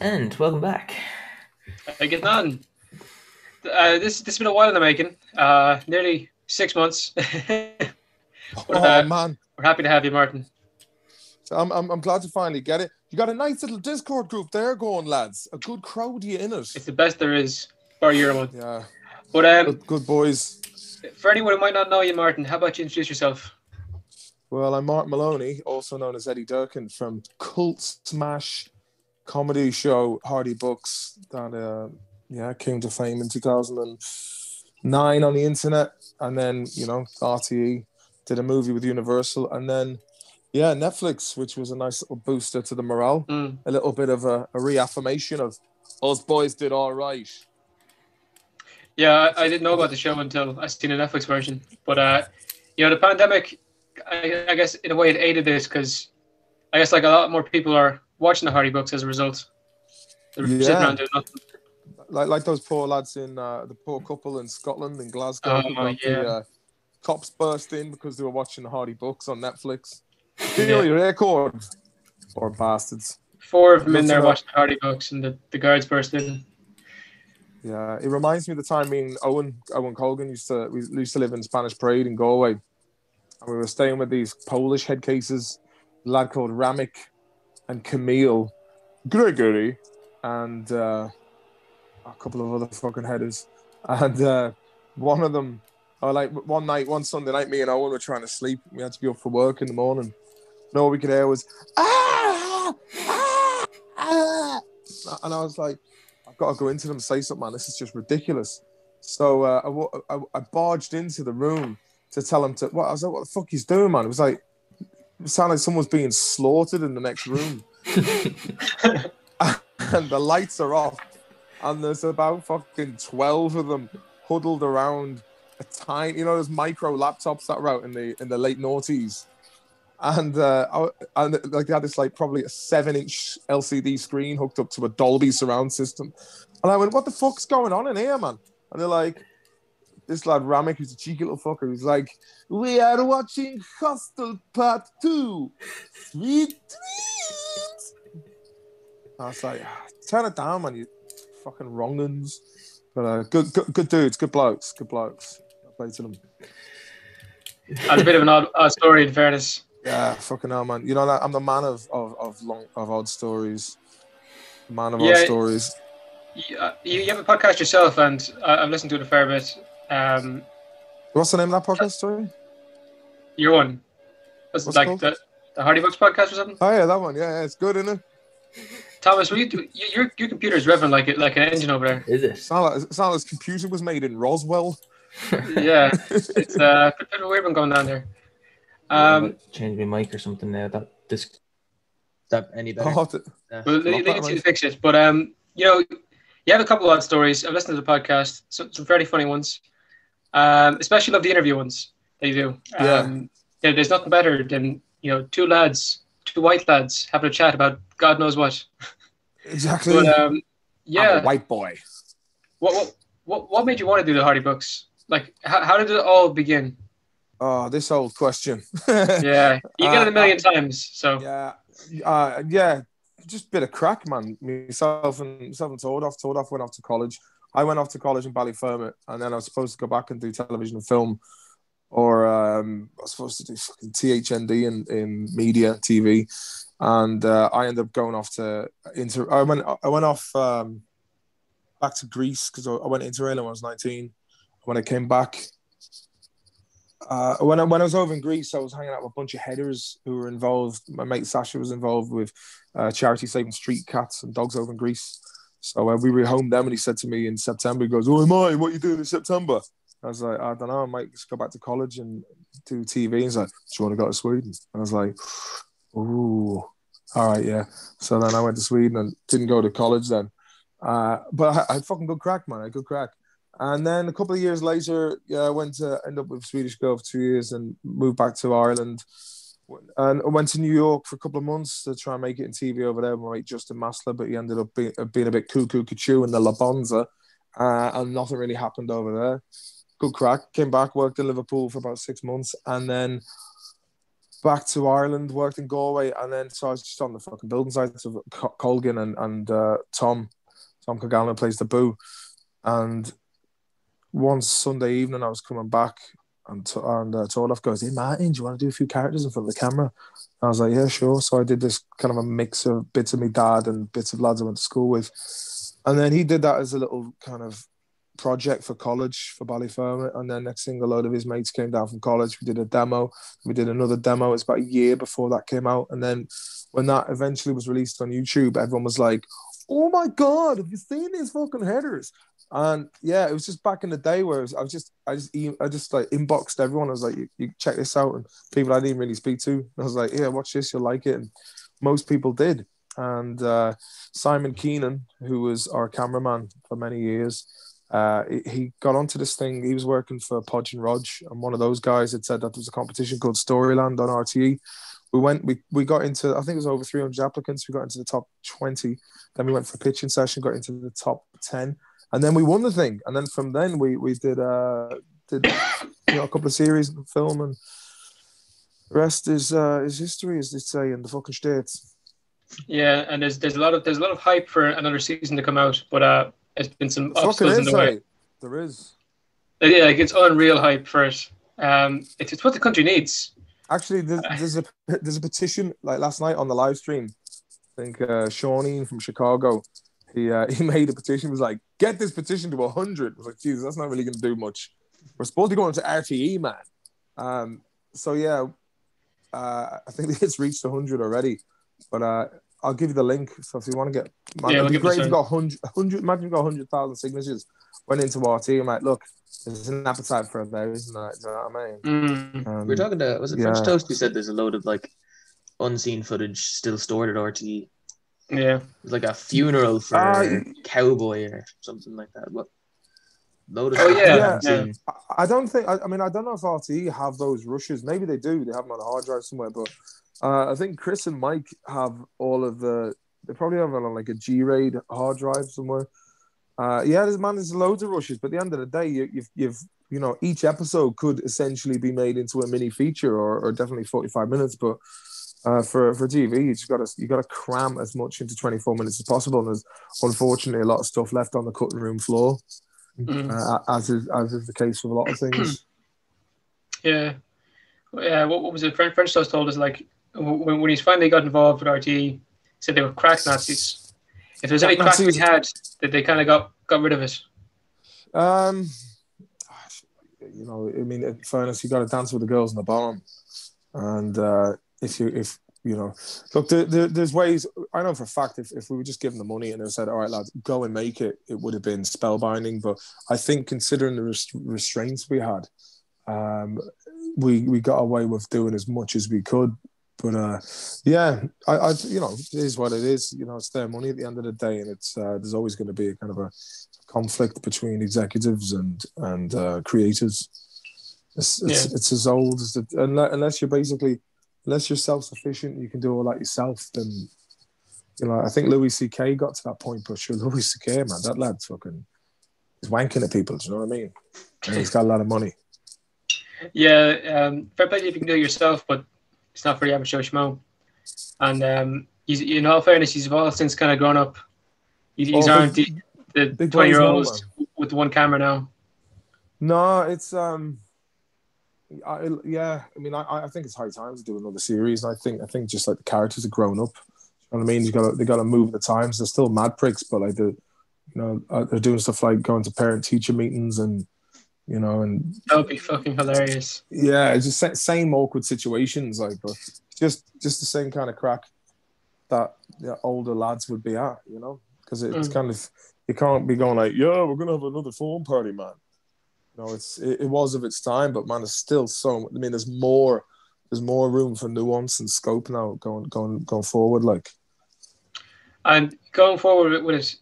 And welcome back. How you getting on? Uh, this this has been a while in the making. Uh, nearly six months. Oh uh, man, We're happy to have you, Martin. so I'm, I'm I'm glad to finally get it. You got a nice little Discord group there going, lads. A good crowd you in it. It's the best there is for a year one. Yeah, But um, good, good boys. for anyone who might not know you, Martin, how about you introduce yourself? Well, I'm Mark Maloney, also known as Eddie Durkin from Cult Smash comedy show Hardy Bucks that uh, yeah came to fame in 2009 on the internet, and then you know RTE did a movie with Universal, and then yeah Netflix, which was a nice little booster to the morale. Mm. a little bit of a, a reaffirmation of us boys did all right. Yeah, I, I didn't know about the show until I seen a Netflix version. But uh, you know, the pandemic, I, I guess in a way it aided this because I guess like a lot more people are watching the Hardy Bucks as a result. They're sitting around doing nothing. Like like those poor lads in uh, the poor couple in Scotland in Glasgow. Oh, got the, yeah. uh, cops burst in because they were watching the Hardy Bucks on Netflix. Steal your record, poor bastards. Four of them in there watching the Hardy Bucks, and the, the guards burst in. Yeah, it reminds me of the time me and Owen Owen Colgan used to we used to live in Spanish Parade in Galway, and we were staying with these Polish head cases, a lad called Ramek and Camille Gregory, and uh, a couple of other fucking headers, and uh, one of them, uh, like one night, one Sunday night, me and Owen were trying to sleep. We had to be up for work in the morning. And all we could hear was ah, ah, ah. and I was like. I've got to go into them say something, man. This is just ridiculous. So uh, I I, I barged into the room to tell him to. What I was like, what the fuck he's doing, man? It was like it sounded like someone's being slaughtered in the next room, and the lights are off, and there's about fucking twelve of them huddled around a tiny, you know, those micro laptops that were out in the in the late noughties. And uh, I, and like they had this like probably a seven-inch LCD screen hooked up to a Dolby surround system, and I went, "What the fuck's going on in here, man?" And they're like, "This lad Ramek, who's a cheeky little fucker, who's like, we are watching Hostel Part Two, sweet dreams." I was like, "Ah, "Turn it down, man, you fucking wrong'uns." But uh, good, good, good dudes, good blokes, good blokes. I play to them. That's a bit of an odd, odd story, in fairness. Yeah, fucking hell, man. You know I'm the man of of of long of odd stories. Man of Yeah. odd stories. You, uh, you you have a podcast yourself, and uh, I've listened to it a fair bit. Um, What's the name of that podcast story? your one was What's like the, the Hardy Bucks podcast or something. Oh yeah, that one. Yeah, yeah it's good, isn't it? Thomas, will you do, you, your your computer's revving like it like an engine over there. Is it? It's not like, it's not like this computer was made in Roswell. Yeah, it's uh, a bit of a weird one going down there. Um, change my mic or something now. That this that any better? Oh, th- Yeah. Well, Love they, they that, can see to fix it. But um, you know, you have a couple of odd stories. I've listened to the podcast, some, some fairly funny ones. Um, especially love the interview ones that you do. Yeah. Um, yeah, there's nothing better than you know two lads, two white lads having a chat about God knows what. exactly. But um, I'm yeah, a white boy. what, what what what made you want to do the Hardy Bucks? Like, how, how did it all begin? Oh, this old question. Yeah, you get it a Uh, million times. So yeah, uh, yeah, just a bit of crack, man. Myself and myself and Tordoff. Toad off went off to college. I went off to college in Ballyfermot, and then I was supposed to go back and do television and film, or um, I was supposed to do fucking THND in, in media TV, and uh, I ended up going off to inter. I went I went off um, back to Greece because I I went interrail when I was nineteen. When I came back, uh, when I when I was over in Greece, I was hanging out with a bunch of headers who were involved. My mate Sasha was involved with uh, charity saving street cats and dogs over in Greece. So uh, we rehomed them, and he said to me in September, he goes, "Oh, I? What are you doing in September?" I was like, "I don't know. I might just go back to college and do TV." And He's like, "Do you want to go to Sweden?" And I was like, "Ooh, all right, yeah." So then I went to Sweden and didn't go to college then. Uh, but I, I had fucking good crack, man. I good crack. And then a couple of years later, yeah, I went to end up with a Swedish girl for two years and moved back to Ireland. And I went to New York for a couple of months to try and make it in TV over there my mate Justin Massler, but he ended up being, being a bit cuckoo cuckoo in the La Bonza. Uh, and nothing really happened over there. Good crack. Came back, worked in Liverpool for about six months, and then back to Ireland, worked in Galway, and then so I was just on the fucking building sites of Colgan and and uh, Tom, Tom Cagallon plays the boo, and one Sunday evening I was coming back and t- and uh, Tordoff goes, "Hey Martin, do you want to do a few characters in front of the camera?" And I was like, "Yeah, sure." So I did this kind of a mix of bits of my dad and bits of lads I went to school with, and then he did that as a little kind of project for college for Ballyfermot. And then next thing, a load of his mates came down from college. We did a demo. We did another demo. It's about a year before that came out. And then when that eventually was released on YouTube, everyone was like, "Oh my god, have you seen these fucking headers?" And yeah, it was just back in the day where I was, I was just, I just, I just like inboxed everyone. I was like, you, you check this out, and people I didn't really speak to. I was like, yeah, watch this, you'll like it, and most people did. And uh, Simon Keenan, who was our cameraman for many years, uh, he- he got onto this thing. He was working for Podge and Rog, and one of those guys had said that there was a competition called Storyland on RTE. We went, we, we got into, I think it was over 300 applicants. We got into the top 20. Then we went for a pitching session, got into the top 10 and then we won the thing. And then from then we we did uh did you know a couple of series and film, and the rest is uh is history, as they say in the fucking states. Yeah, and there's there's a lot of there's a lot of hype for another season to come out, but uh, it's been some Fucking obstacles in the way. There is Yeah, like it's unreal hype for it. Um, it's, it's what the country needs. actually there's, there's a there's a petition like last night on the live stream. I think uh, Shawnee from Chicago. He uh, he made a petition. He was like, "Get this petition to hundred. I was like, "Jesus, that's not really going to do much." We're supposed to go going to RTE, man. Um, so yeah, uh, I think it's reached hundred already. But uh, I'll give you the link. So if you want to get, man, Yeah, it'd we'll be great if you got 100, 100 Imagine you got hundred thousand signatures went into RTE. I'm like, look, there's an appetite for it there, isn't there? Do you know what I mean? Mm. Um, We were talking to was it French yeah. Toast who said there's a load of like unseen footage still stored at RTE. Yeah, it's like a funeral for a y- cowboy or something like that. What? Load Oh, yeah, I yeah. I- I don't think. I, I mean, I don't know if RTE have those rushes. Maybe they do. They have them on a hard drive somewhere. But uh, I think Chris and Mike have all of the. They probably have it on like a G RAID hard drive somewhere. Uh, yeah, there's man, there's loads of rushes. But at the end of the day, you, you've, you've, you know, each episode could essentially be made into a mini feature or, or definitely 45 minutes. But uh, for for TV, you just got to you got to cram as much into 24 minutes as possible. And there's unfortunately a lot of stuff left on the cutting room floor Mm. uh, as is as is the case with a lot of things. yeah, yeah. What, what was it? French French Toast told us like when, when he's finally got involved with RT, he said they were crack Nazis. If there's any Crack crack we had, that they kind of got got rid of it. Um, you know, I mean, in fairness, you got to dance with the girls in the bottom, and uh, if you if you know, look, there, there, there's ways. I know for a fact if, if we were just given the money and they said, "All right, lads, go and make it," it would have been spellbinding. But I think considering the rest- restraints we had, um, we we got away with doing as much as we could. But uh, yeah, I, I you know, it is what it is. You know, it's their money at the end of the day, and it's uh, there's always going to be a kind of a conflict between executives and and uh, creators. It's, it's, Yeah. it's as old as the unless, unless you're basically unless you're self sufficient, you can do all that yourself. Then you know, I think Louis C.K. got to that point, but sure, Louis C.K. man, that lad fucking is wanking at people. Do you know what I mean? And he's got a lot of money. Yeah, um, fair play if you can do it yourself, but it's not for the average Joe Schmo. And um, he's, in all fairness, he's all since kind of grown up. He's, he's Oh, aren't the, the twenty year olds with one camera now. No, it's um, I, yeah. I mean, I, I think it's high time to do another series. And I think I think just like the characters have grown up. You know what I mean? You got to they got to move the times. They're still mad pricks, but like the, you know, uh, they're doing stuff like going to parent teacher meetings and, you know, and That would be fucking hilarious. yeah, it's just same awkward situations. Like, but just just the same kind of crack that the older lads would be at. You know, because it's Mm. kind of you can't be going like, yeah, we're gonna have another phone party, man. Know, it's it, it was of its time, but man, it's still so. I mean, there's more. There's more room for nuance and scope now going going going forward. Like, And going forward with- with it,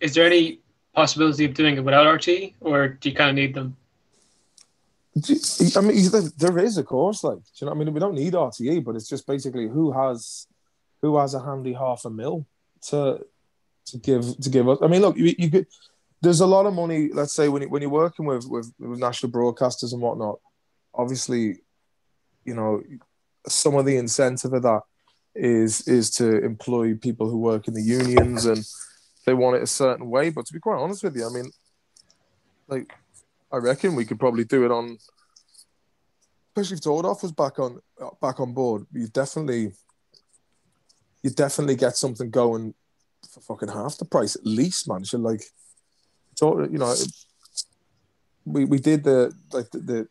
is there any possibility of doing it without RT, or do you kind of need them? I mean, there- there is, of course. Like, do you know, what I mean, we don't need RTE, but it's just basically who has who has a handy half a mil to to give to give us. I mean, look, you, you could. There's a lot of money. Let's say when you, when you're working with, with with national broadcasters and whatnot. Obviously, you know, some of the incentive of that is is to employ people who work in the unions and they want it a certain way. But to be quite honest with you, I mean, like, I reckon we could probably do it on, especially if Tordoff was back on back on board. You definitely, you definitely get something going for fucking half the price at least, man. Like, you know, we we did the like the, the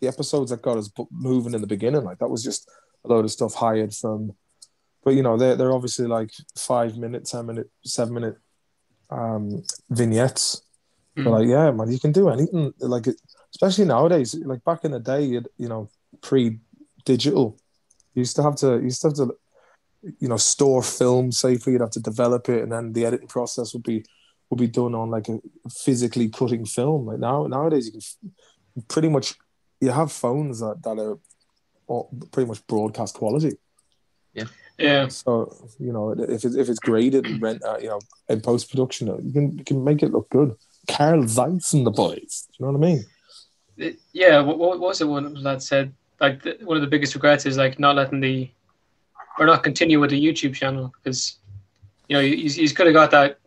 the episodes that got us moving in the beginning. Like that was just a load of stuff hired from. But you know they're they're obviously like five minute, ten minute, seven minute um, vignettes. But Mm. like, yeah, man, you can do anything. Like, it, especially nowadays. Like back in the day, you'd, you know, pre-digital, you used to have to, you used to have to, you know, store film safely. You'd have to develop it, and then the editing process would be would be done on like a physically cutting film. Like now, nowadays, you can pretty much you have phones that, that are all, pretty much broadcast quality. Yeah. Yeah. So you know, if it's if it's graded and rent, uh, you know, in post production, you can you can make it look good. Carl Zeiss and the boys. Do you know what I mean? It- yeah. What, what was it one that said like the, one of the biggest regrets is like not letting the or not continue with the YouTube channel because you know he's, he's could have got that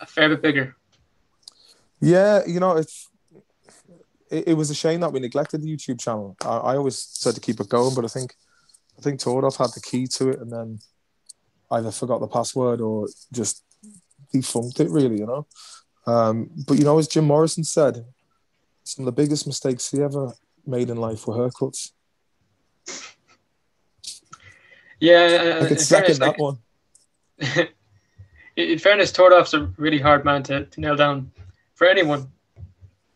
a fair bit bigger. Yeah, you know, it's it, it was a shame that we neglected the YouTube channel. I, I always said to keep it going, but I think I think Tordoff had the key to it, and then either forgot the password or just defunct it. Really, you know. Um, but you know, as Jim Morrison said, some of the biggest mistakes he ever made in life were haircuts. Yeah. I uh, could second fairness, that one. in fairness, Tordoff's a really hard man to, to nail down for anyone.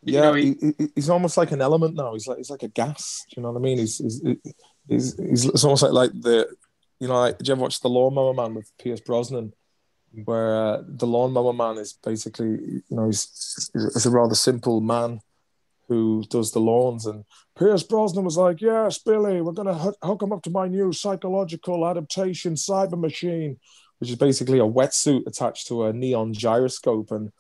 You Yeah, know, he, he, he's almost like an element now. He's like he's like a gas. Do you know what I mean? He's he's, he's, he's it's almost like like the you know like did you ever watch the Lawnmower Man with Pierce Brosnan, where uh, the Lawnmower Man is basically you know he's, he's a rather simple man who does the lawns and Pierce Brosnan was like, "Yes, Billy, we're gonna hook, hook him up to my new psychological adaptation cyber machine." Which is basically a wetsuit attached to a neon gyroscope, and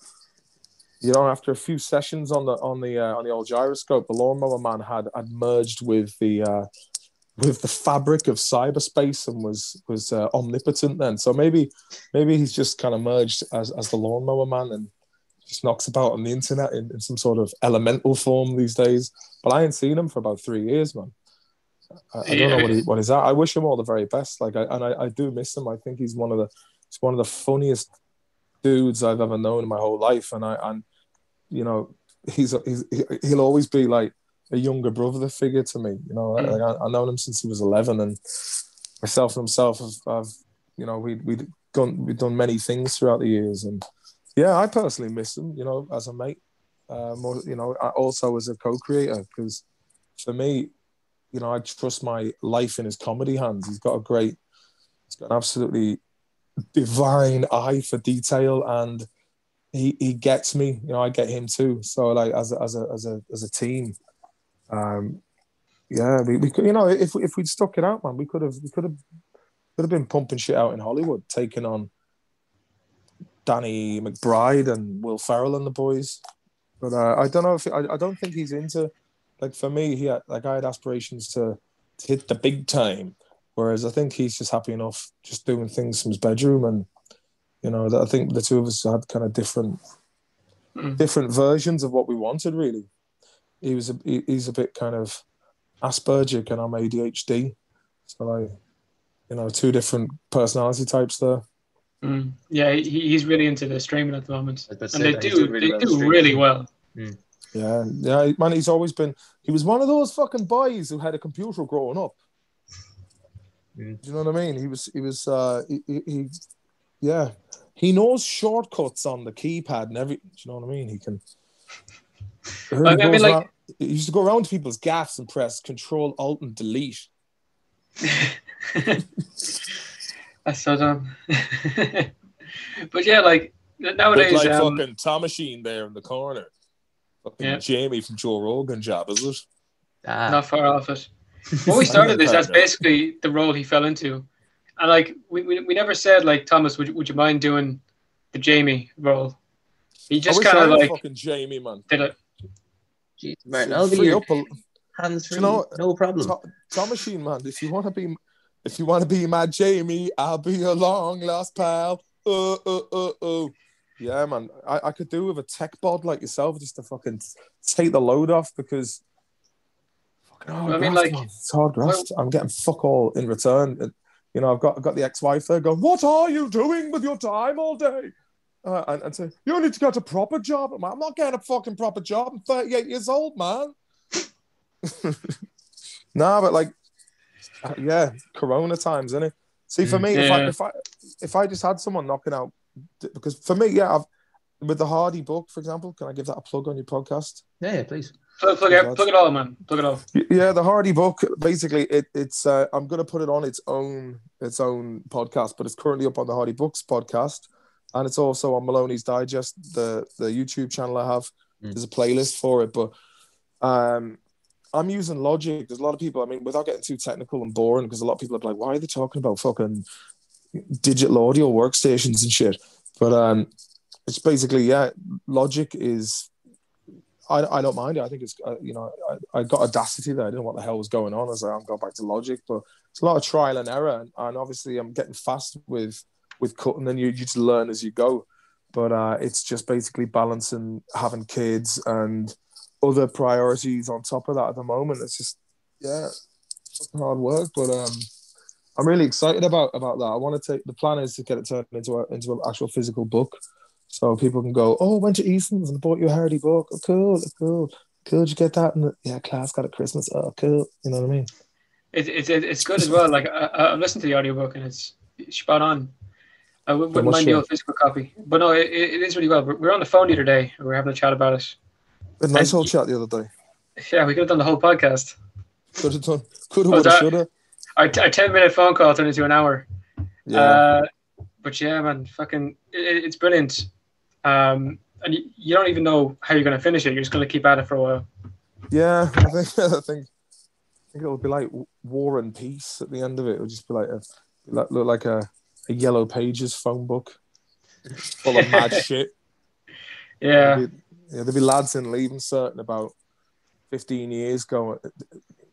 you know, after a few sessions on the on the uh, on the old gyroscope, the lawnmower man had had merged with the uh, with the fabric of cyberspace and was was uh, omnipotent then. So maybe maybe he's just kind of merged as as the lawnmower man and just knocks about on the internet in, in some sort of elemental form these days. But I ain't seen him for about three years, man. I, I don't know what he what he's at. I wish him all the very best. Like I and I, I do miss him. I think he's one of the he's one of the funniest dudes I've ever known in my whole life. And I and you know he's he's he'll always be like a younger brother figure to me. You know, Mm. like I, I've known him since he was eleven, and myself and himself have, have you know we we done we've done many things throughout the years, and yeah, I personally miss him. You know, as a mate, uh, more you know, I- also as a co-creator because for me, you know, I trust my life in his comedy hands. He's got a great, he's got an absolutely divine eye for detail and he, he gets me. You know i get him too. So like as a, as a as a as a team um yeah we, we could you know if, if we'd stuck it out man we could have we could have could have been pumping shit out in hollywood taking on danny mcbride and will ferrell and the boys. But uh, i don't know if I, I don't think he's into like for me he had like i had aspirations to, to hit the big time whereas i think he's just happy enough just doing things from his bedroom and you know that i think the two of us had kind of different Mm. different versions of what we wanted really he was a, he- he's a bit kind of aspergic and i'm adhd so like you know two different personality types there Mm. Yeah, he, he's really into the streaming at the moment, I was about to and they that, do really they well do streaming. really well. Yeah yeah man he's always been he was one of those fucking boys who had a computer growing up Mm. do you know what i mean he was he was uh he, he, he yeah he knows shortcuts on the keypad and every do you know what i mean he can I mean, goes like- around- he used to go around to people's gaffs and press control alt and delete That's so dumb. but yeah, like nowadays, like um, fucking Tom Machine there in the corner. Fucking Yeah. Jamie from Joe Rogan job, is it? Ah, not far off it. When we started this, that's basically the role he fell into, and like we, we, we never said like Thomas, would you, would you mind doing the Jamie role? He just kind of like fucking Jamie, man. did it. Jeez, Martin, I'll be Free your, up a- hands free, you know no problem. Tom, Tom Machine Man, if you want to be, if you want to be my Jamie, I'll be your long lost pal. Uh, uh, uh, uh. Yeah, man, I, I could do with a tech bod like yourself just to fucking take the load off because. Fucking hard I mean, like- man. it's hard graft. I'm getting fuck all in return. And, you know, I've got I've got the ex-wife there going, "What are you doing with your time all day?" Uh, and, and say, "You need to get a proper job." I'm, like, I'm not getting a fucking proper job. I'm 38 years old, man. nah, but like, uh, yeah, Corona times, isn't it? See, for Mm. me, if I if I if I just had someone knocking out, because for me, yeah, I've with the Hardy book, for example, can I give that a plug on your podcast? Yeah, yeah, please. Plug, plug, it, plug it all, man. Plug it all. Yeah, the Hardy book. Basically, it, it's uh, I'm going to put it on its own its own podcast, but it's currently up on the Hardy Bucks podcast, and it's also on Maloney's Digest, the the YouTube channel I have. Mm. There's a playlist for it, but um, I'm using Logic. There's a lot of people. I mean, without getting too technical and boring, because a lot of people are like, "Why are they talking about fucking digital audio workstations and shit?" But um, it's basically yeah, Logic is I, I don't mind it. I think it's uh, you know I, I got audacity there. I didn't know what the hell was going on. I was like, I'm going back to Logic, but it's a lot of trial and error, and, and obviously I'm getting fast with with cutting. Then you you just learn as you go. But uh, it's just basically balancing having kids and other priorities on top of that at the moment. It's just yeah, hard work. But um, I'm really excited about about that. I want to take the plan is to get it turned into a, into an actual physical book. So people can go, oh, I went to Eason's and bought you a Hardy book. Oh, cool, cool, cool. Did you get that? And yeah, class got it Christmas. Oh, cool. You know what I mean? It, it, it, it's good as well. Like I, I've listened to the audiobook and it's spot on. I wouldn't mind the old physical copy, but no, it, it is really well. We were on the phone the other day. We were having a chat about it. A nice And- old chat the other day. Yeah, we could have done the whole podcast. Could have done. Could have. Oh, Would have. Should have. Our, our ten minute phone call turned into an hour. Yeah. Uh, but yeah, man, fucking, it, it's brilliant. Um, and you, you don't even know how you're going to finish it. You're just going to keep at it for a while. yeah. I think. I think. I think it'll be like War and Peace at the end of it. It'll just be like a look like a, a yellow pages phone book full of mad shit. Yeah, There'll be, yeah, there'll be lads in leaving certain about fifteen years going.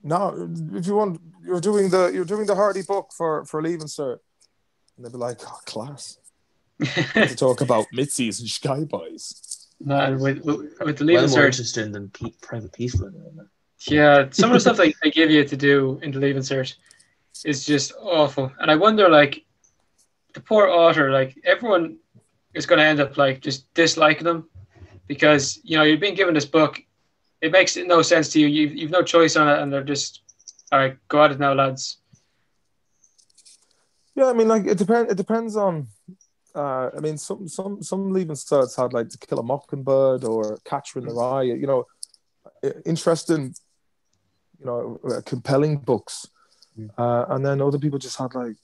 No, if you want, you're doing the you're doing the Hardy book for for leaving cert, and they'll be like, oh, class to talk about Mitzi's and Sky Boys. man, with, with, with the Well leaving more cert, interesting than pe- private peaceful. yeah, some of the stuff they, they give you to do in the leaving cert is just awful. And I wonder, like, the poor author, like, everyone is going to end up, like, just disliking them because, you know, you're being given this book. It makes no sense to you. You've, you've no choice on it, and they're just, all right, go at it now, lads. Yeah, I mean, like it depends. It depends on. Uh, I mean, some some some leaving certs had like To Kill a Mockingbird or Catcher in the Rye. You know, interesting. You know, uh, compelling books, Mm. uh, and then other people just had like,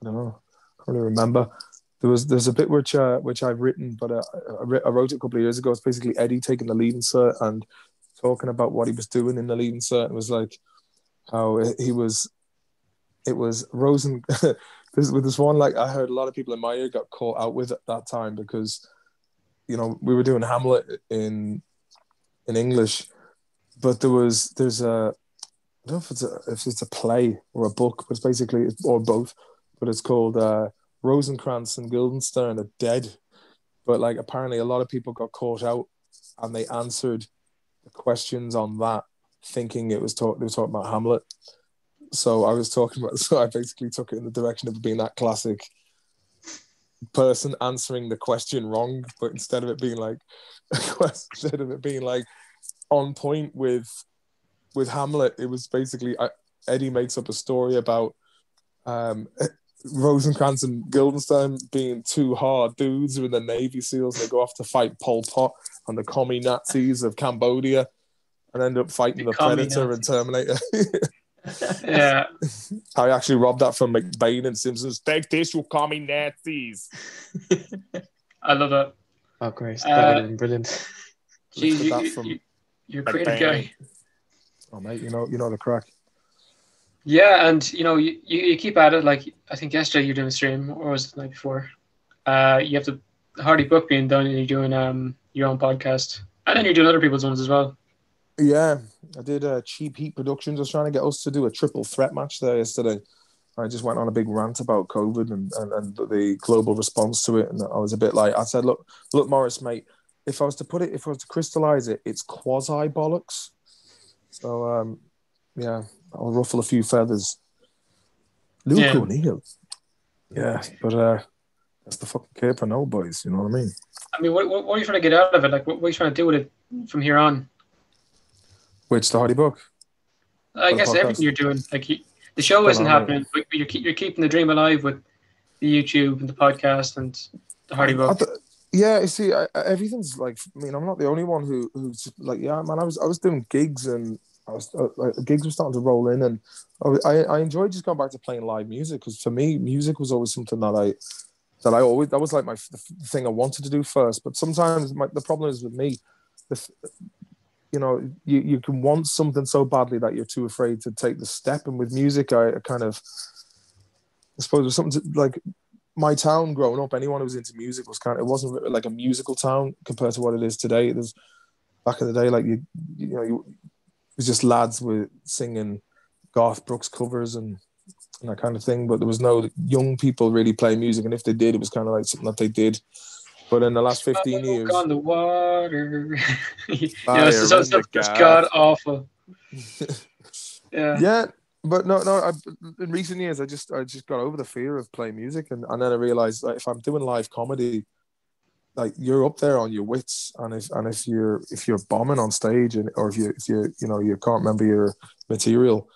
I don't know, I can't really remember. There was there's a bit which uh, which I've written, but uh, I, wrote it a couple of years ago. It's basically Eddie taking the leaving cert and talking about what he was doing in the leaving cert. It was like how he was. It was Rosen. there's with this one like I heard a lot of people in my ear got caught out with at that time because you know we were doing Hamlet in in English, but there was there's a I don't know if it's a if it's a play or a book, but it's basically or both, but it's called uh, Rosencrantz and Guildenstern are dead, but like apparently a lot of people got caught out and they answered the questions on that thinking it was talk they were talking about Hamlet. So I was talking about so I basically took it in the direction of being that classic person answering the question wrong, but instead of it being like instead of it being like on point with with Hamlet, it was basically I, Eddie makes up a story about um, Rosencrantz and Guildenstern being two hard dudes who are in the Navy SEALs. They go off to fight Pol Pot and the commie Nazis of Cambodia and end up fighting The the, commie Predator and Terminator. Yeah, I actually robbed that from McBain and Simpsons. Take this, you commie Nazis. I love that. Oh, great. Uh, that would brilliant. Gee, Lifted you, that you, from you, you're a creative McBain. guy. Oh mate, you know you know the crack. Yeah, and you know, you, you, keep at it. Like I think yesterday you doing a stream, or was it the night before? Uh, you have the Hardy book being done, and you're doing um your own podcast, and then you're doing other people's ones as well. Yeah, I did uh, Cheap Heat Productions. Was trying to get us to do a triple threat match there yesterday. I just went on a big rant about COVID and, and, and the global response to it. And I was a bit like, I said, look, look, Morris, mate, if I was to put it, if I was to crystallize it, it's quasi bollocks. So, um, yeah, I'll ruffle a few feathers. Luke Yeah. O'Neill. Yeah, but uh, that's the fucking cape I know, boys. You know what I mean? I mean, what, what, what are you trying to get out of it? Like, what, what are you trying to do with it from here on? Which the Hardy book? I guess everything you're doing, like you, the show isn't happening, but you're keep, you're keeping the dream alive with the YouTube and the podcast and the Hardy book. yeah, you see, I- everything's like. I mean, I'm not the only one who who's like, yeah, man. I was I was doing gigs and I was uh, gigs were starting to roll in, and I I, enjoyed just going back to playing live music because for me, music was always something that I that I always that was like my the thing I wanted to do first. But sometimes my, the problem is with me, the, you know, you you can want something so badly that you're too afraid to take the step. And with music, I, I kind of, I suppose, there's something to, like my town growing up, anyone who was into music was kind of it wasn't like a musical town compared to what it is today. There's back in the day, like you you know, you, was just lads with singing Garth Brooks covers and, and that kind of thing. But there was no young people really playing music, and if they did, it was kind of like something that they did. But in the last fifteen years, Smoke on the water. you know, Fire it's so, so, the it's god awful. Yeah. yeah but no no I, in recent years i just i just got over the fear of playing music and, and then i realized like if i'm doing live comedy like you're up there on your wits and if and if you're if you're bombing on stage and or if you if you you know you can't remember your material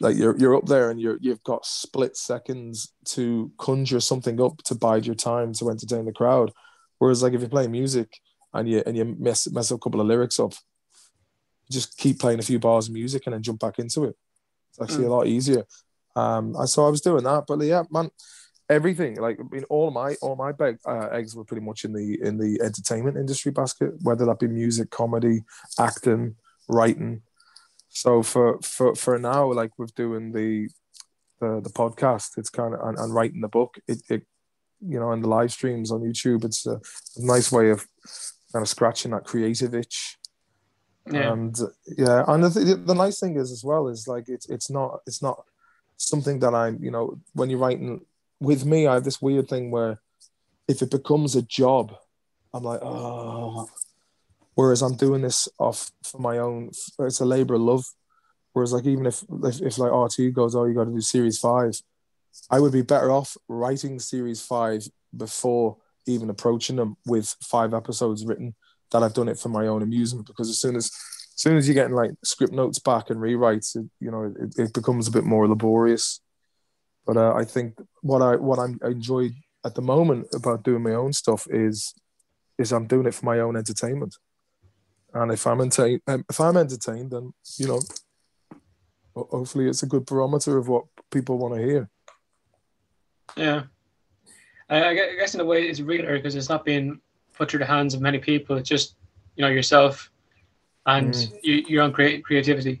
like you're you're up there and you're you've got split seconds to conjure something up to bide your time to entertain the crowd. Whereas like if you're playing music and you and you mess mess a couple of lyrics up just keep playing a few bars of music and then jump back into it. It's actually a lot easier. Um I so I was doing that but yeah man everything like I mean all my all my beg, uh, eggs were pretty much in the in the entertainment industry basket whether that be music comedy acting writing so for for for now like with doing the the, the podcast it's kind of and, and writing the book it, it you know and the live streams on youtube it's a, a nice way of kind of scratching that creative itch Yeah. and yeah and the, th- the nice thing is as well is like it's it's not it's not something that i'm you know when you're writing with me i have this weird thing where if it becomes a job i'm like oh whereas i'm doing this off for my own it's a labor of love. Whereas like even if if, if like rt goes oh you got to do series five i would be better off writing series five before even approaching them with five episodes written that I've done it for my own amusement. Because as soon as as soon as you're getting like script notes back and rewrites, it, you know, it, it becomes a bit more laborious. But uh, I think what I what I'm, I enjoy at the moment about doing my own stuff is is I'm doing it for my own entertainment. And if I'm entertained, if I'm entertained, then you know, hopefully it's a good barometer of what people want to hear. Yeah. I, I gue- I guess in a way it's realer because it's not being put through the hands of many people. It's just, you know, yourself and Mm. you, your own creativity.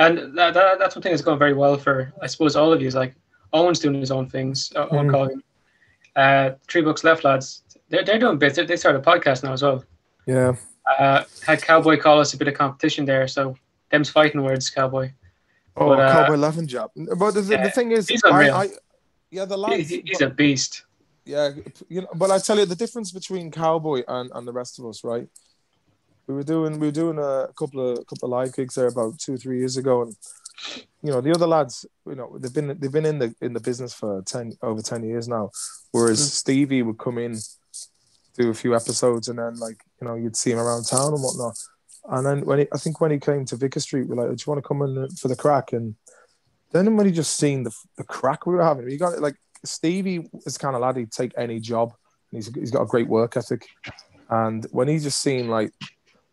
And that, that, that's one thing that's going very well for, I suppose, all of you. Is like Owen's doing his own things, uh, Owen Mm. Colgan. Uh, Three Bucks Left Lads, they're, they're doing bits. They- They started a podcast now as well. Yeah, Uh, had Cowboy call us a bit of competition there. So, them's fighting words, Cowboy. oh, But, uh, Cowboy Laughing Jab. But the, yeah, the thing is, he's I, I, yeah, the He, lads. he- he's a beast. yeah, you know, but I tell you the difference between Cowboy and, and the rest of us, right? We were doing we were doing a couple of couple of live gigs there about two three years ago, and you know the other lads, you know they've been they've been in the in the business for ten over ten years now, whereas Mm. Stevie would come in, do a few episodes, and then like you know you'd see him around town and whatnot. And then when he, I think when he came to Vicar Street, we're like, "Do you want to come in for the crack?" And then when he just seen the the crack we were having, he got it like Stevie is kind of lad he'd take any job. And he's he's got a great work ethic, and when he just seen like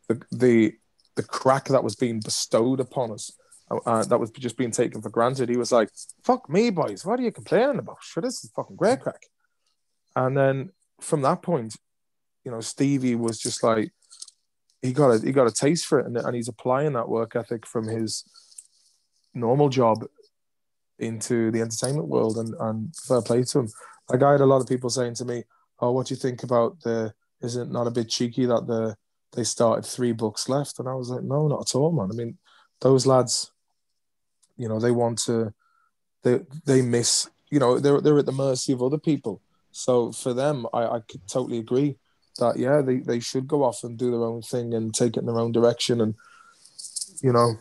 the the the crack that was being bestowed upon us, uh, uh, that was just being taken for granted, he was like, "Fuck me, boys! What are you complaining about? Sure, this is fucking great crack." And then from that point, you know, Stevie was just like, he got a he got a taste for it, and, and he's applying that work ethic from his normal job into the entertainment world and, and fair play to him. Like I had a lot of people saying to me, Oh, what do you think about the is it not a bit cheeky that the they started three bucks left, and I was like, no, not at all, man. I mean, those lads, you know, they want to, they they miss, you know, they're they're at the mercy of other people. So for them, I, I could totally agree that yeah, they, they should go off and do their own thing and take it in their own direction. And you know,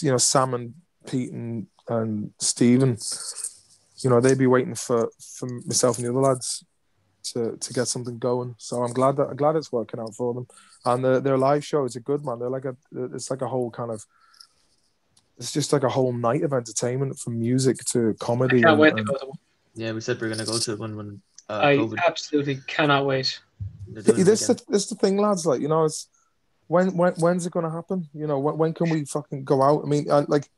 you know, Sam and Pete and and Stephen, you know, they'd be waiting for for myself and the other lads to to get something going. So I'm glad that I'm glad it's working out for them. And the, their live show is a good, man. They're like a it's like a whole kind of it's just like a whole night of entertainment from music to I comedy. can't and- wait to go to one. Yeah, we said we are gonna go to one when uh, I COVID. absolutely cannot wait. they're doing it this again. the, this the thing, lads. Like you know, it's when when when's it going to happen? You know, when, when can we fucking go out? I mean, I, like,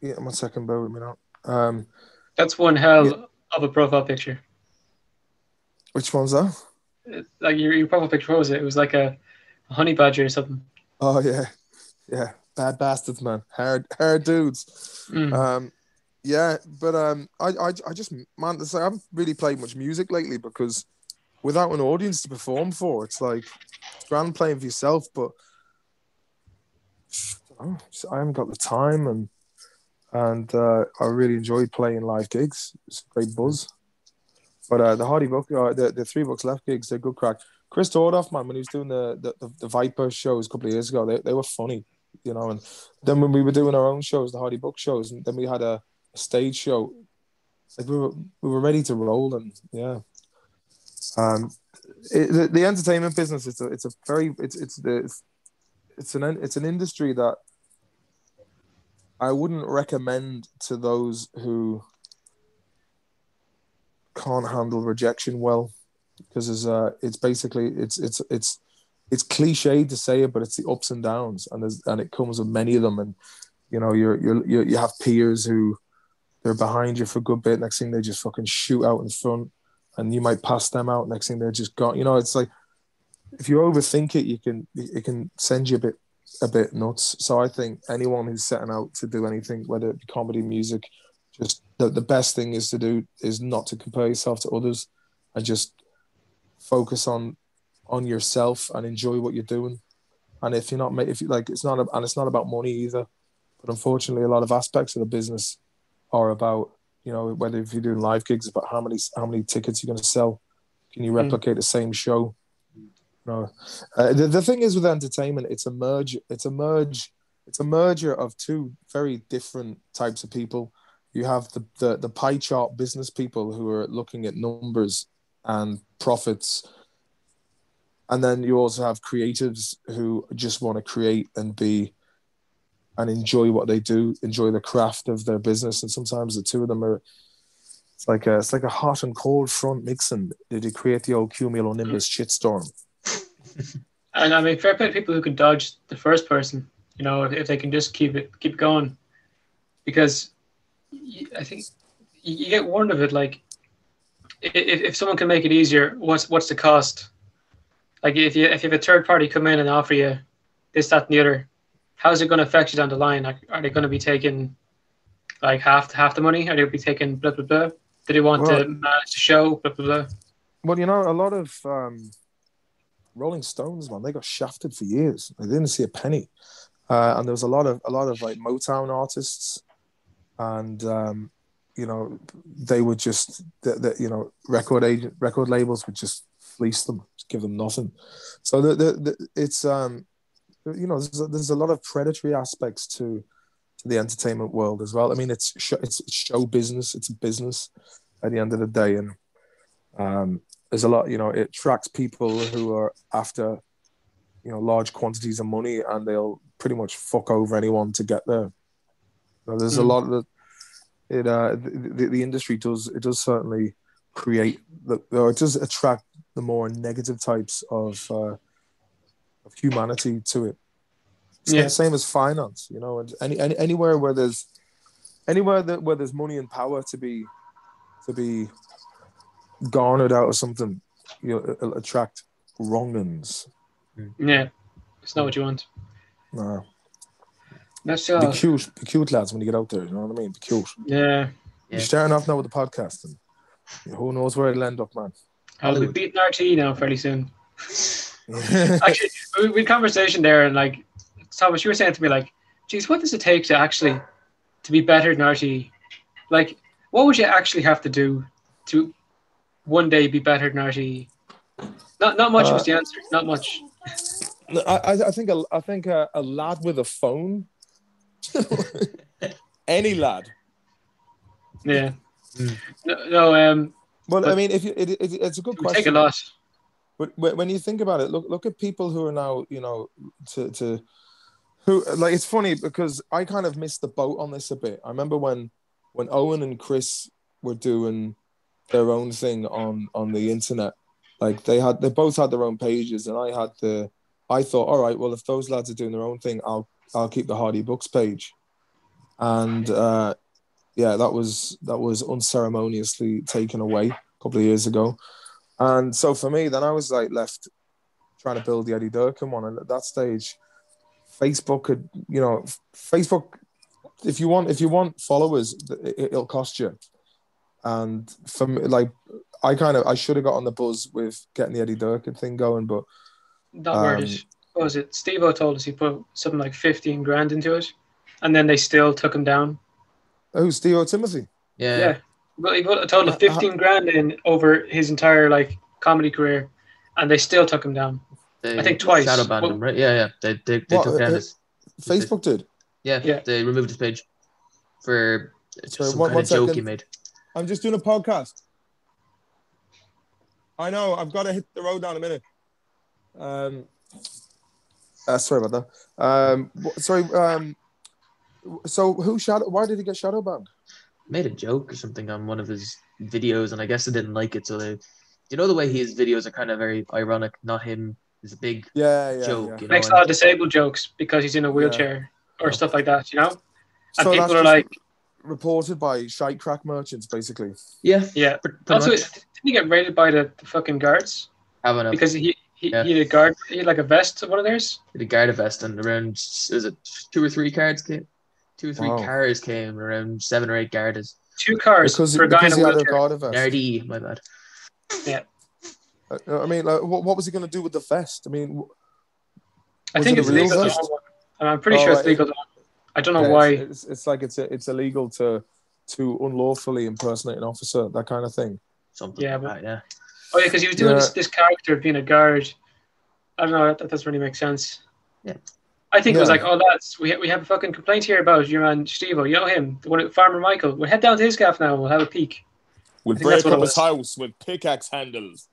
yeah, one second, bear with me now. Um, That's one hell Yeah. Of a profile picture. which one was that? It- Like your, your profile picture what was it? It was like a, a honey badger or something. Oh yeah, yeah, bad bastards, man. Hard hard dudes. Mm. Um, yeah, but um, I, I, I just man, like I haven't really played much music lately because without an audience to perform for, it's like it's grand playing for yourself, but I, I haven't got the time, and and uh, I really enjoyed playing live gigs. It's a great buzz. But uh, the Hardy Book, uh, the the three bucks left gigs, they're good crack. Chris Tordoff, man, when he was doing the the, the, Viper shows a couple of years ago, they, they were funny, you know. And then when we were doing our own shows, the Hardy Book shows, and then we had a, a stage show, like we were we were ready to roll, and yeah. Um, it, the, the entertainment business it's a it's a very it's it's the it's an it's an industry that I wouldn't recommend to those who can't handle rejection well because it's uh it's basically it's it's it's it's cliche to say it but it's the ups and downs and there's and it comes with many of them and you know you're you're, you you have peers who they're behind you for a good bit next thing they just fucking shoot out in front and you might pass them out next thing they're just gone you know it's like if you overthink it you can it can send you a bit a bit nuts. So i think anyone who's setting out to do anything whether it be comedy music just the, the best thing is to do is not to compare yourself to others and just focus on on yourself and enjoy what you're doing. And if you're not if you like it's not a, and it's not about money either but unfortunately a lot of aspects of the business are about you know whether if you're doing live gigs about how many how many tickets you're going to sell. Can you Mm. replicate the same show no. Uh, the, the thing is with entertainment it's a merge it's a merge it's a merger of two very different types of people. You have the, the the pie chart business people who are looking at numbers and profits. And then you also have creatives who just want to create and be and enjoy what they do enjoy the craft of their business. And sometimes the two of them are it's like a it's like a hot and cold front mixing. Did you create the old cumulonimbus shitstorm And I mean, fair play to people who can dodge the first person. You know, if, if they can just keep it keep going, because I think you you get warned of it. Like, if, if someone can make it easier, what's what's the cost? Like, if you if you have a third party come in and offer you this, that, and the other, how's it going to affect you down the line? Like, are they going to be taking like half half the money? Are they going to be taking blah blah blah? Do they want Well- to manage the show? Blah blah blah. well you know a lot of um rolling stones man they got shafted for years. They didn't see a penny. Uh, and there was a lot of a lot of like motown artists. And um you know they would just that the, you know record agent record labels would just fleece them just give them nothing. So the, the, the it's um you know there's a, there's a lot of predatory aspects to to the entertainment world as well. I mean it's show, it's show business. It's a business at the end of the day. And um there's a lot you know it attracts people who are after you know large quantities of money and they'll pretty much fuck over anyone to get there you know, there's a Mm. lot of the, it uh the, the, the industry does it does certainly create the or it does attract the more negative types of uh of humanity to it it's Yeah. the same as finance you know and any, any anywhere where there's anywhere that where there's money and power to be to be garnered out of something you know it'll attract wrongins Yeah, it's not what you want. no That's be uh, cute be cute lads when you get out there you know what i mean be cute yeah. Yeah. you're starting off now with the podcast and who knows where it'll end up man I'll be Hollywood. beating RT now fairly soon. Actually, we, we had conversation there, and like Thomas, you were saying to me, like, geez, what does it take to actually to be better than RTE? Like, what would you actually have to do to one day be better than RTE? Not not much Uh, was the answer. Not much. I, I- I think a, I think a, a lad with a phone, any lad. Yeah. Mm. No, no um, Well, I mean, if you, it, it, it's a good it would take question. a lot. But when when you think about it, look look at people who are now, you know, to to who like it's funny because I kind of missed the boat on this a bit. I remember when when Owen and Chris were doing their own thing on on the internet. Like they had they both had their own pages and I had the I thought, all right, well if those lads are doing their own thing, I'll I'll keep the Hardy Bucks page. And uh yeah, that was that was unceremoniously taken away a couple of years ago. And so for me, then I was like left trying to build the Eddie Durkin one. And at that stage, Facebook could, you know, Facebook, if you want, if you want followers, it, it'll cost you. And for me, like, I kind of, I should have got on the buzz with getting the Eddie Durkin thing going, but that Um, worth it. What was it? Steve O told us he put something like 15 grand into it, and then they still took him down. oh, Steve O. Timothy. Yeah. Yeah. Well, he put a total of Uh, 15 grand in over his entire like comedy career, and they still took him down. They I think twice. Shadow banned Well- him, right? Yeah, yeah. They they, they What, took down uh, his Facebook did. yeah, Yeah. They removed his page for Sorry, some one- kind one of joke he made. I'm just doing a podcast. I know. I've got to hit the road down a minute. Um, uh, sorry about that. Um, sorry. Um, so who shadow? Why did he get shadow banned? Made a joke or something on one of his videos, and I guess they didn't like it. So they, you know, the way his videos are kind of very ironic. Not him is a big Yeah, yeah. joke. yeah. You know, Makes a lot of disabled jokes because he's in a wheelchair or stuff like that, you know. And So people are like, reported by shite crack merchants, basically. yeah, yeah. pretty pretty Also, much. didn't he get raided by the, the fucking guards Having a, because he he, Yeah. he had a guard, he had like a vest of one of theirs. the Garda vest and around is it two or three cards came, two or three Wow. cars came around seven or eight Gardas. Two cars Because, for a guy because in he a had a wheelchair. guard vest. Nardi, my bad. Uh, I mean, like, what, what was he going to do with the vest? I mean, I think it it's legal. to vest? own one. And I'm pretty Oh, sure it's legal. to own. I don't know yeah, why. It's, it's, it's like it's it's illegal to to unlawfully impersonate an officer, that kind of thing. Something Yeah, like but- that, yeah. Oh yeah, because he was doing Yeah. this, this character of being a guard. I don't know. That, that doesn't really make sense. Yeah. I think it was like, oh lads, we, ha- we have a fucking complaint here about your man Steve. You know him, the one Farmer Michael. We'll head down to his gaff now. and We'll have a peek. We'll I think that's what it was. house with pickaxe handles.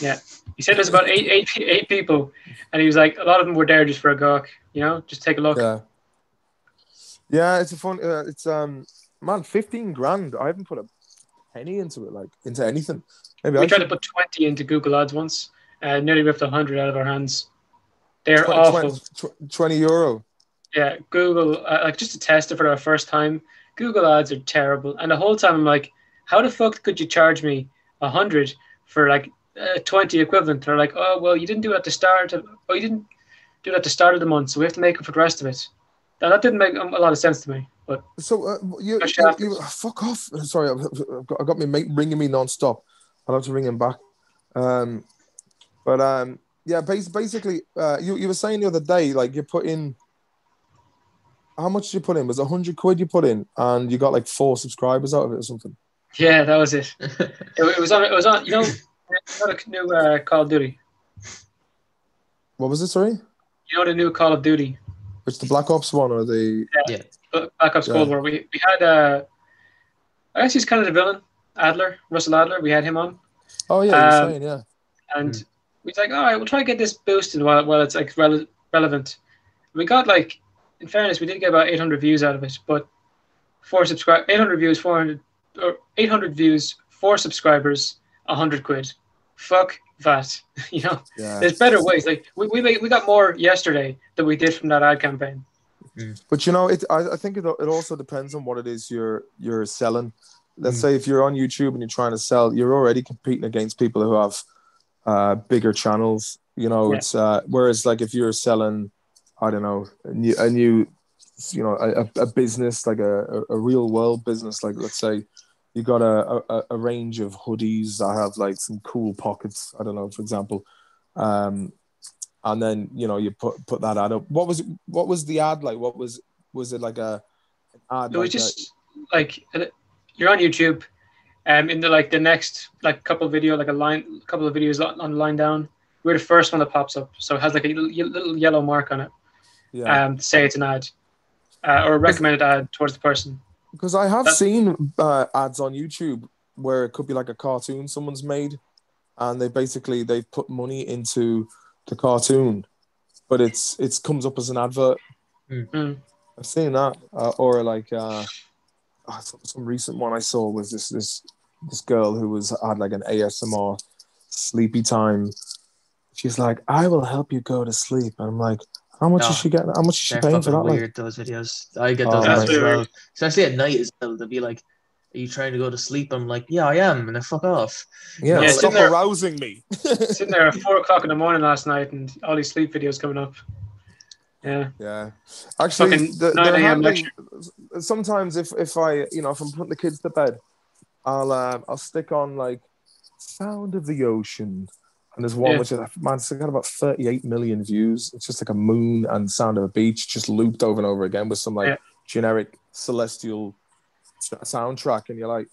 Yeah, he said there's about eight, eight, pe- eight people, and he was like, a lot of them were there just for a gawk. You know, just take a look. Yeah. Yeah, it's a fun. Uh, it's um, man, fifteen grand. I haven't put a penny into it, like into anything. Maybe we I tried to put twenty into Google Ads once, and nearly ripped hundred out of our hands. They're 20, awful. 20 20 euro. Yeah, Google, uh, like just to test it for our first time, Google ads are terrible. And the whole time I'm like, how the fuck could you charge me a hundred for like uh, 20 equivalent? They're like, oh, well, you didn't do it at the start of, oh, you didn't do it at the start of the month, so we have to make it for the rest of it. Now, that didn't make a lot of sense to me, but So uh, you, Cash you, you fuck off. Sorry, I've, I've got, I've got my mate ringing me non-stop. I'll have to ring him back. Um, but um, yeah, bas- basically, uh, you you were saying the other day, like you put in. How much did you put in? Was a hundred quid you put in, and you got like four subscribers out of it or something? yeah, that was it. It, it was on, it was on, you know, you know the new uh, Call of Duty. What was it? Sorry, You know the new Call of Duty, which the Black Ops one or the? Black Ops Yeah. Cold War. We, we had, uh, I guess he's kind of the villain, Adler, Russell Adler. We had him on. Oh yeah, you were Um, saying yeah. and we was like, all right, we'll try to get this boosted while, while it's like rele- relevant. We got like, in fairness, we did get about 800 views out of it, but four subscribe, 800 views, 400 or 800 views, four subscribers, 100 quid. Fuck that. you know, Yeah. there's better ways. Like we we, made, we got more yesterday than we did from that ad campaign. But you know, it. I, I think it, it also depends on what it is you're you're selling. Let's Mm. say if you're on YouTube and you're trying to sell, you're already competing against people who have uh, bigger channels. You know, Yeah. it's uh, whereas like if you're selling, I don't know, a new, a new you know, a, a business like a, a real world business, like let's say you got a, a, a range of hoodies that have like some cool pockets. I don't know, for example, um, and then you know you put put that ad up. What was what was the ad like? What was was it like a an ad? It was like a- just like uh, you're on YouTube, um, in the like the next like couple of video, like a line, couple of videos on, on the line down. We're the first one that pops up, so it has like a little, little yellow mark on it, yeah. um, say it's an ad, uh, or a recommended ad towards the person. Because I have That- seen uh, ads on YouTube where it could be like a cartoon someone's made, and they basically they've put money into the cartoon, but it's it comes up as an advert. Mm. I've seen that, uh, or like uh, oh, some, some recent one I saw was this this this girl who was had like an ASMR sleepy time. She's like, "I will help you go to sleep," and I'm like, "How much No. is she getting? How much is she They're paying for fucking that?" Like, weird. Those videos. I get Oh, those right. ads as well, weird. especially at night as well. They'll be like, "Are you trying to go to sleep?" I'm like, "Yeah, I am," and then fuck off. yeah, Yeah, stop there- arousing me. Sitting there at four o'clock in the morning last night, and all these sleep videos coming up. Yeah, Yeah, actually, Fucking the, 9 there a.m. sometimes if if I you know if I'm putting the kids to bed, I'll uh, I'll stick on like Sound of the Ocean, and there's one Yeah. which is man, it's got about 38 million views. It's just like a moon and Sound of a Beach just looped over and over again with some like Yeah. generic celestial soundtrack, and you're like,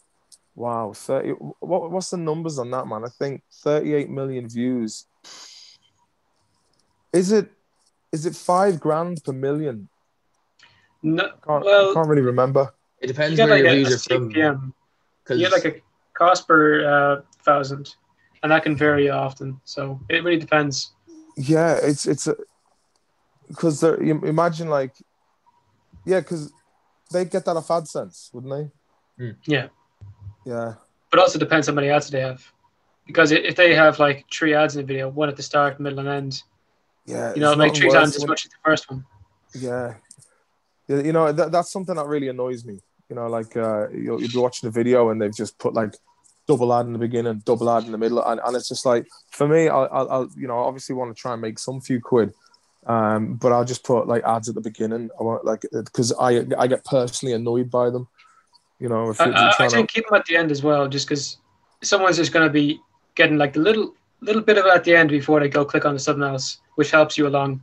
wow, 30. What what's the numbers on that, man? I think 38 million views. Is it is it five grand per million? no, Can't, Well- I can't really remember. It depends get where like your a, a views are from. You get like a cost per uh, thousand, and that can vary often. So it really depends. Yeah, it's it's because they're you imagine like yeah, because they get that off AdSense, wouldn't they? Yeah. Yeah, But also depends how many ads they have. Because if they have like three ads in the video, one at the start, middle, and end, yeah. you know, it's like nothing three worse times as much as the first one. Yeah, yeah. You know that, that's something that really annoys me. You know, like uh, you'll, you'll be watching a video and they've just put like double ad in the beginning, double ad in the middle, and, and it's just like for me, I'll, I'll, I'll you know obviously want to try and make some few quid, um, but I'll just put like ads at the beginning. I want like because I I get personally annoyed by them. You know, if I, you're I, I to keep them at the end as well, just because someone's just going to be getting like the little little bit of it at the end before they go click on something else, which helps you along.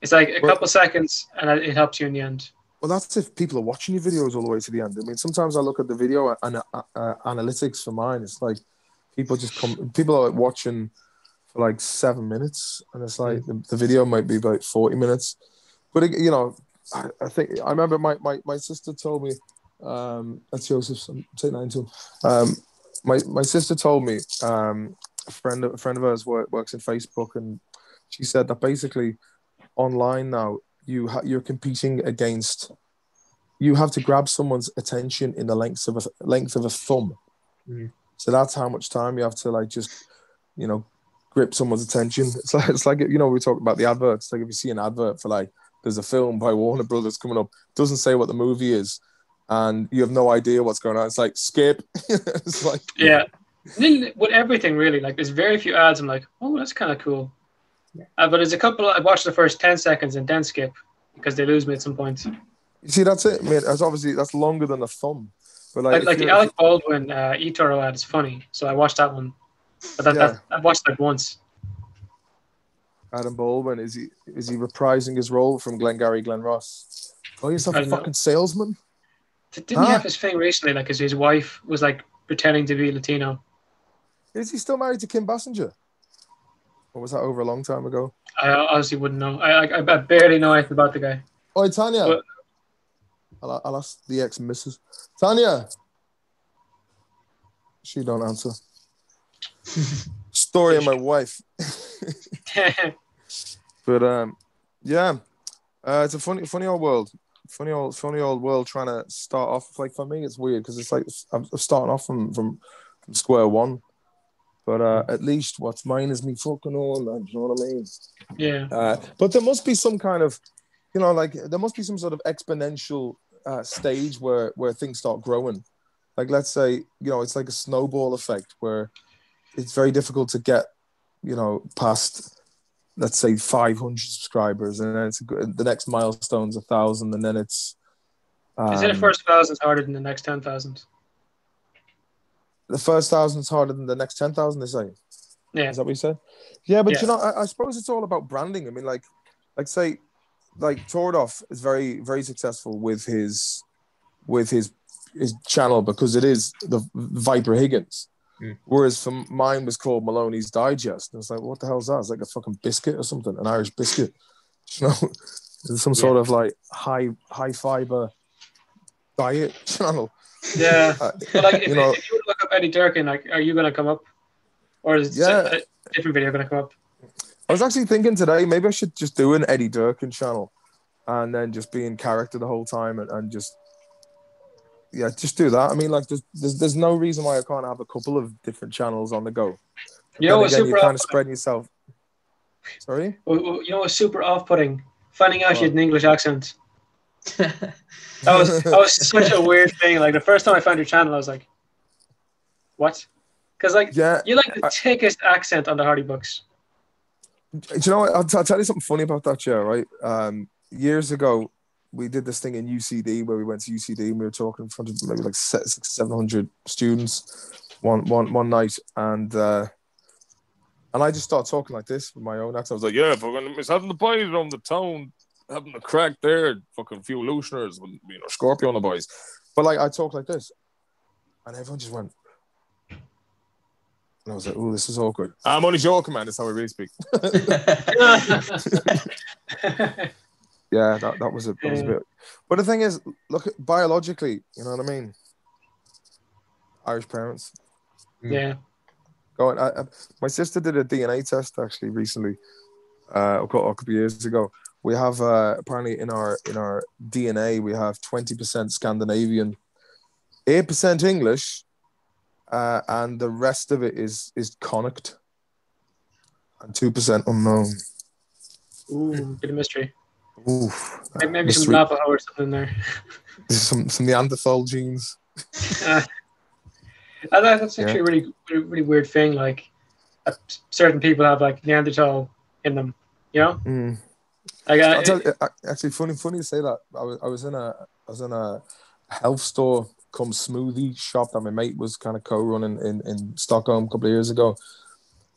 It's like a Well- couple seconds, and it helps you in the end. Well, that's if people are watching your videos all the way to the end. I mean, sometimes I look at the video and uh, uh, analytics for mine. It's like people just come, people are watching for like seven minutes, and it's like the, the video might be about forty minutes. But it, you know, I, I think I remember my, my, my sister told me, um, that's Joseph, say nine to him. Um, my my sister told me, um, a friend a friend of hers work, works in Facebook, and she said that basically online now you ha- you're competing against you have to grab someone's attention in the length of a length of a thumb Mm. so that's how much time you have to like just you know grip someone's attention it's like it's like you know we talk about the adverts like if you see an advert for like there's a film by warner brothers coming up doesn't say what the movie is and you have no idea what's going on it's like skip it's like Yeah. Then With everything, really, like there's very few ads. I'm like, oh, that's kind of cool. Uh, but there's a couple. I watched the first ten seconds and then skip because they lose me at some point. you see that's it mate that's obviously that's longer than a thumb but like, Like, like the Alec Baldwin uh, eToro ad is funny, so I watched that one. But that, that I watched that once. Adam Baldwin is he is he reprising his role from Glengarry Glen Ross? Oh, I a don't know. fucking salesman? Didn't he have his thing recently? Like, his, his wife was like pretending to be Latino. Is he still married to Kim Basinger? Or was that over a long time ago? I honestly wouldn't know. I, I, I barely know anything about the guy. Oh, Tanya. I'll, I'll ask the ex missus. Tanya. She don't answer. Story of my wife. But um, yeah, uh, it's a funny, funny old world. Funny old, funny old world. Trying to start off like for me, it's weird because it's like I'm I'm starting off from from, from square one. But uh, at least what's mine is me fucking all. You know what I mean? yeah. Uh, but there must be some kind of, you know, like there must be some sort of exponential uh, stage where where things start growing. Like let's say, you know, it's like a snowball effect where it's very difficult to get, you know, past, let's say, 500 subscribers, and then it's the next milestone's a thousand, and then it's. Um, Is it the first thousand harder than the next ten thousand? The first thousand's harder than the next ten thousand. They say. Yeah. Is that what you said? Yeah, but Yeah. you know, I, I suppose it's all about branding. I mean, like, like say, like Tordoff is very, very successful with his, with his, his channel because it is the Viper Higgins. Mm. Whereas for mine was called Maloney's Digest, and it's like, what the hell is that? It's like a fucking biscuit or something, an Irish biscuit. You know, some sort of like high, high fiber diet channel. Yeah. Uh, But like, if you you, know, if you were to look up Eddie Durkin, like, are you going to come up, or is Yeah. a different video going to come up? I was actually thinking today maybe I should just do an Eddie Durkin channel and then just be in character the whole time and, and just yeah, just do that. I mean, like there's, there's there's no reason why I can't have a couple of different channels on the go. You know again, super you're kind of spreading yourself. Sorry? you know what's super off-putting? Finding out you had an English accent. That was that was such a weird thing. Like the first time I found your channel, I was like, "What?" Because like Yeah. you like the I- thickest accent on the Hardy Bucks. Do you know what? I'll, t- I'll tell you something funny about that, yeah, right? Um, years ago, we did this thing in UCD where we went to UCD and we were talking in front of maybe like six, seven hundred students one, one, one night, and uh, and I just started talking like this with my own accent. I was like, "Yeah, fucking, it's having the boys around the town, having a crack there, fucking few looseners, you know, Scorpio and the boys." But like, I talk like this, and everyone just went. And I was like, "Oh, this is awkward." I'm only joking, man. That's how I really speak. Yeah, that, that was a that was a bit. But the thing is, look at biologically, you know what I mean. Irish parents yeah. going. I, I, my sister did a DNA test actually recently, uh, a couple, a couple of years ago. We have uh, apparently in our in our DNA we have twenty percent Scandinavian, eight percent English, uh, and the rest of it is is Connacht, and two percent unknown. Ooh, bit of mystery. Oof, Maybe, maybe some. Navajo or something in there. some some Neanderthal genes. Uh, I thought that's Yeah. actually a really, really, really weird thing. Like, uh, certain people have like Neanderthal in them. You know, Mm. like I'll tell you, actually, funny, funny to say that. I was, I was in a, I was in a health store, come smoothie shop that my mate was kind of co-running in, in Stockholm a couple of years ago.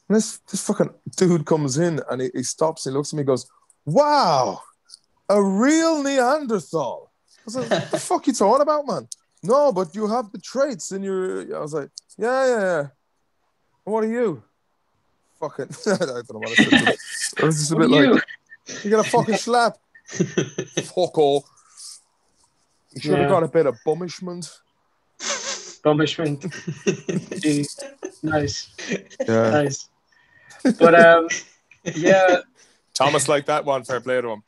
And this, this fucking dude comes in and he, he stops. He looks at me, goes, "Wow, a real Neanderthal." I was like, "What the fuck you talking about, man?" No, but you have the traits in your. I was like, "Yeah, yeah, yeah." What are you? Fucking, I don't know what I said. It was just a bit are like, you? you got a fucking slap. Fuck all. You should have Yeah. got a bit of bumishment. Punishment. Gee, nice, Yeah. nice. But um, yeah, Thomas like that one. Fair play to him.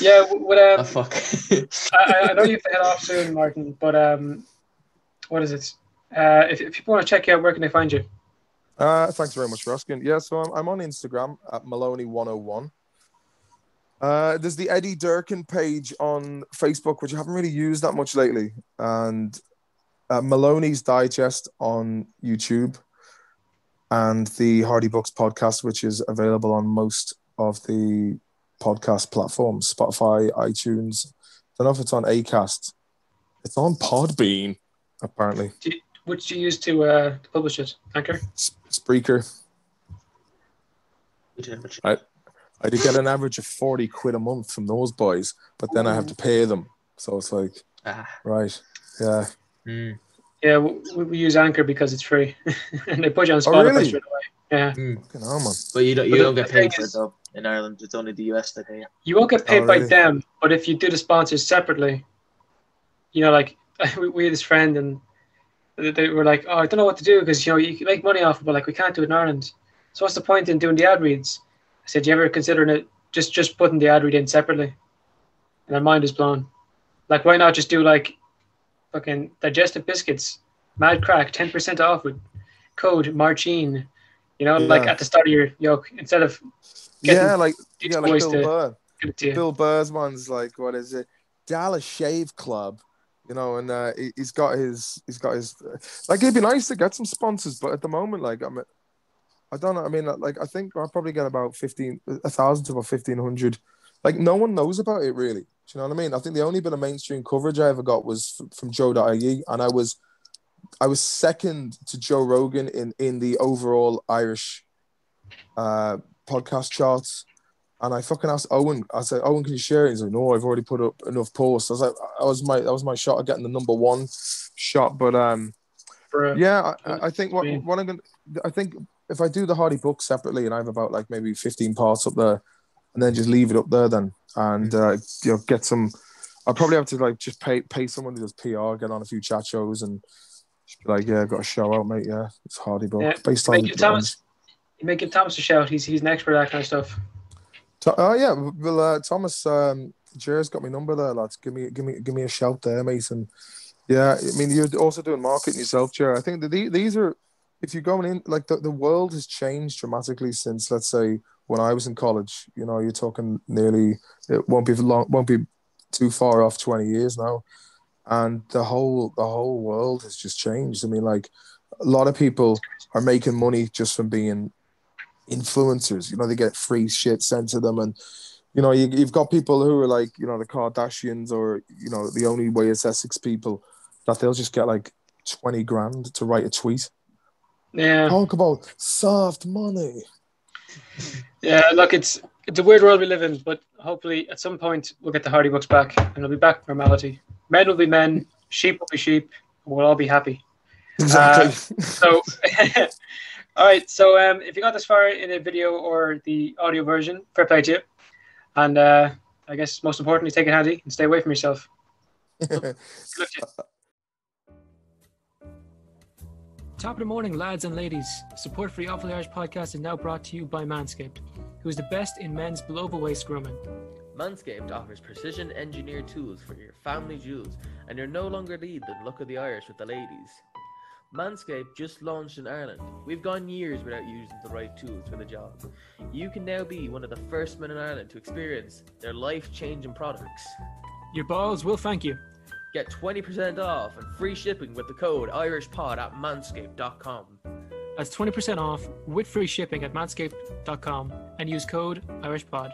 yeah. What oh um, fuck. I, I know you have to head off soon, Martin. But um, what is it? Uh, if, if people want to check you out, where can they find you? Uh, thanks very much for asking. Yeah, so I'm, I'm on Instagram at Maloney101. Uh, there's the Eddie Durkin page on Facebook, which I haven't really used that much lately, and uh, Maloney's Digest on YouTube, and the Hardy Bucks podcast, which is available on most of the podcast platforms Spotify, iTunes. I don't know if it's on Acast. It's on Podbean, apparently. Which do you use to uh, to publish it? Anchor. S- Spreaker. I did get an average of 40 quid a month from those boys, but then I have to pay them. So it's like, ah, right. Yeah. Mm, Yeah, we, we use Anchor because it's free, and they put you on Oh, really? straight away. Yeah, mm. Fucking hell, man. But you don't you the- don't get the thing paid for it is- though in Ireland. It's only the US that pay. you. you won't get paid Oh, by really? them, but if you do the sponsors separately, you know, like we, we had this friend and they- they were like, "Oh, I don't know what to do because you know you can make money off it, but like we can't do it in Ireland. So what's the point in doing the ad reads?" I said, "You ever considering it just just putting the ad read in separately?" And their mind is blown. Like, why not just do like fucking digestive biscuits, mad crack, ten percent off with code Marchine. You know, like at the start of your yoke instead of Getting Yeah, like, yeah, like Bill Burr. give it to. Bill Burr's one's like, what is it? Dollar Shave Club. You know, and uh, he, he's got his, he's got his, like, it'd be nice to get some sponsors, but at the moment, like, I'm, I don't know. I mean, like, I think I'll probably get about 15, a thousand to about 1500. Like, no one knows about it really. Do you know what I mean? I think the only bit of mainstream coverage I ever got was f- from Joe.ie, and I was, I was second to Joe Rogan in in the overall Irish uh, podcast charts. And I fucking asked Owen. I said, "Owen, can you share it?" He's like, "No, I've already put up enough posts." I was like, "I was my that was my shot at getting the number one shot." But um, For, yeah, I, I think what what I'm gonna I think if I do the Hardy Buck separately and I have about like maybe 15 parts up there, and then just leave it up there then, and uh, you know get some. I'll probably have to like just pay pay someone who does PR, get on a few chat shows, and just be like, "Yeah, I've got a show out, mate. Yeah, it's Hardy Buck Yeah, based on." Thomas. You make give Thomas a shout. He's he's an expert at that kind of stuff. To- Oh yeah, well, uh, Thomas, um, Jer's got my number there, lads. Give me, give me, give me a shout there, Mason. Yeah, I mean, you're also doing marketing yourself, Jer. I think that the- these are, if you're going in, like the, the world has changed dramatically since, let's say, when I was in college. You know, you're talking nearly, it won't be long, won't be too far off 20 years now, and the whole the whole world has just changed. I mean, like a lot of people are making money just from being influencers. You know, they get free shit sent to them, and you know, you, you've got people who are like, you know, the Kardashians or you know, the only way is Essex people that they'll just get like twenty grand to write a tweet. Yeah, Talk about soft money. Yeah. Look, it's it's a weird world we live in, but hopefully at some point we'll get the Hardy Bucks back, and it'll be back to normality. Men will be men, sheep will be sheep, and we'll all be happy. Exactly. So, all right. So, um, if you got this far in a video or the audio version, fair play to you. And uh, I guess most importantly, take it handy and stay away from yourself. Top of the morning, lads and ladies. Support for the Awful Irish podcast is now brought to you by Manscaped, who is the best in men's below the waist grooming. Manscaped offers precision engineered tools for your family jewels, and you're no longer need the look of the Irish with the ladies. Manscaped just launched in Ireland. We've gone years without using the right tools for the job. You can now be one of the first men in Ireland to experience their life changing products. Your balls will thank you. Get 20% off and free shipping with the code IrishPod at manscaped.com. That's 20% off with free shipping at manscaped.com and use code IrishPod.